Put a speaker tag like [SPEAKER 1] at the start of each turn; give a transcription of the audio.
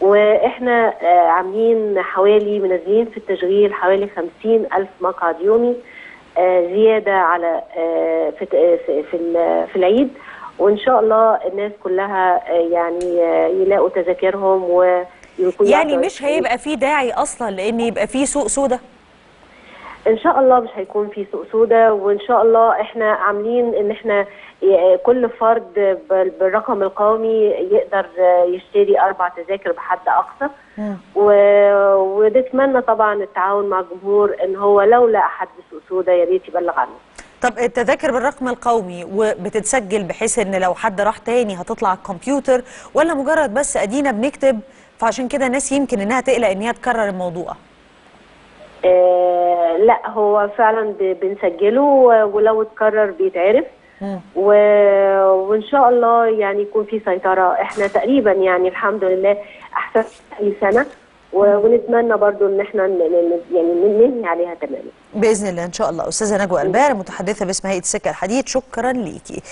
[SPEAKER 1] وإحنا آه، عاملين حوالي منزلين في التشغيل حوالي 50 ألف مقعد يومي آه، زيادة على آه، في في في ال- في العيد. وإن شاء الله الناس كلها يعني يلاقوا تذاكرهم ويكونوا
[SPEAKER 2] يعني مش هيبقى في داعي أصلا لأن يبقى في سوق سودا؟
[SPEAKER 1] إن شاء الله مش هيكون في سوق سودا وإن شاء الله إحنا عاملين إن إحنا كل فرد بال- بالرقم القومي يقدر يشتري أربع تذاكر بحد أقصى. و- ونتمنى طبعا التعاون مع الجمهور إن هو لو لقى حد سوق سودا يا ريت يبلغ عنه.
[SPEAKER 2] طب التذاكر بالرقم القومي وبتتسجل بحيث إن لو حد راح تاني هتطلع على الكمبيوتر ولا مجرد بس أدينا بنكتب؟ فعشان كده الناس يمكن إنها تقلق إن هي تكرر الموضوع.
[SPEAKER 1] آه لا هو فعلا بنسجله ولو اتكرر بيتعرف. و... وإن شاء الله يعني يكون في سيطرة. إحنا تقريبا يعني الحمد لله أحسن أي سنة. و... ونتمنى برضو إن إحنا يعني ننهي عليها تماما.
[SPEAKER 2] بإذن الله إن شاء الله. أستاذة نجوى الباري متحدثة باسم هيئة السكه الحديد شكرا ليكي.